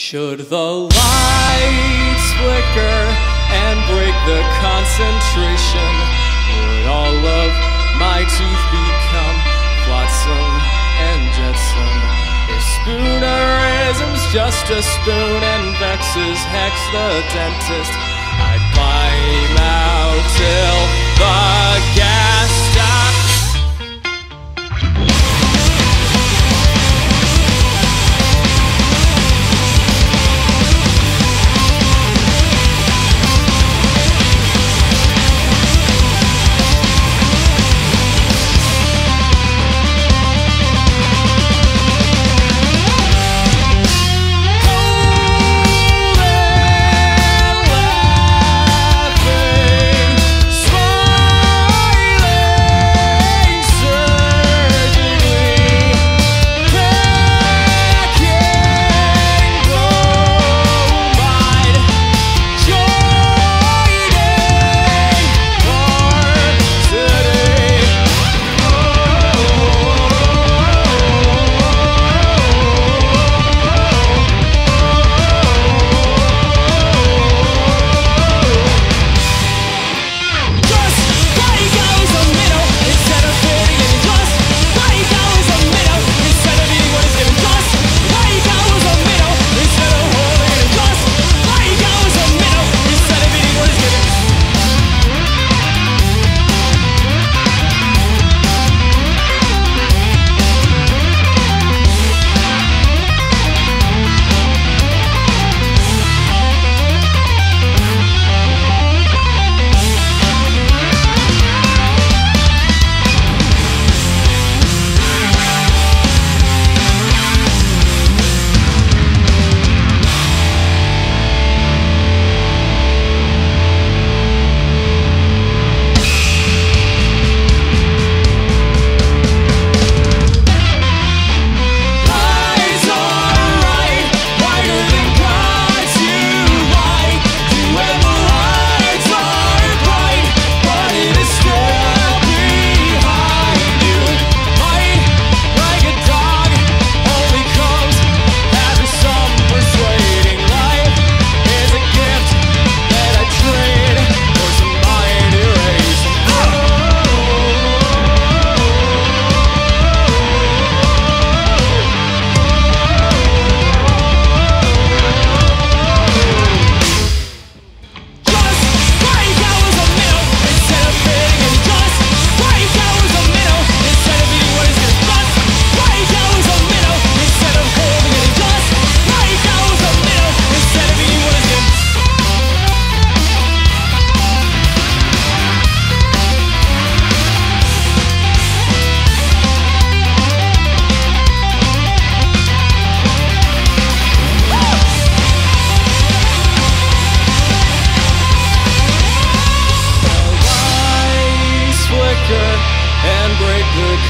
Should the lights flicker and break the concentration, would all of my teeth become flotsam and jetsam? If spoonerism's just a spoon and vexes hex the dentist, I'd climb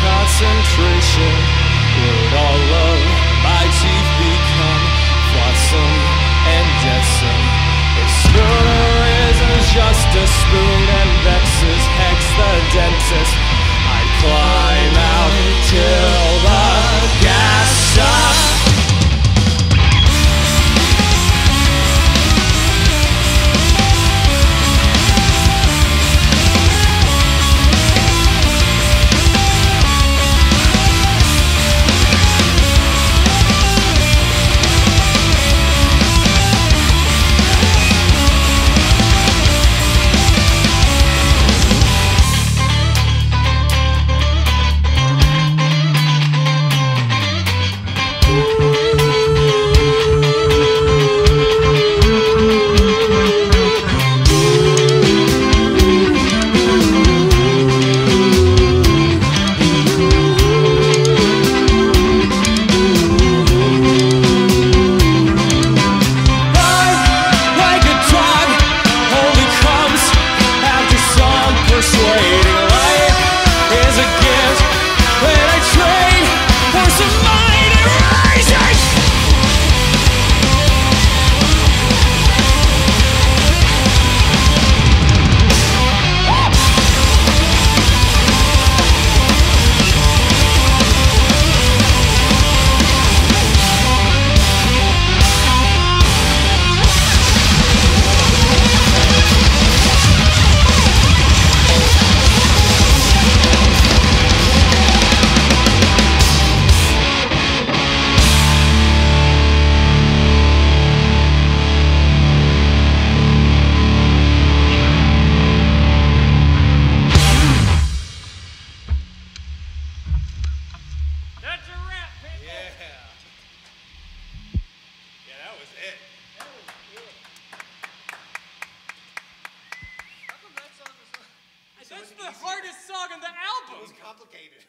concentration would all love. song the album. It was complicated.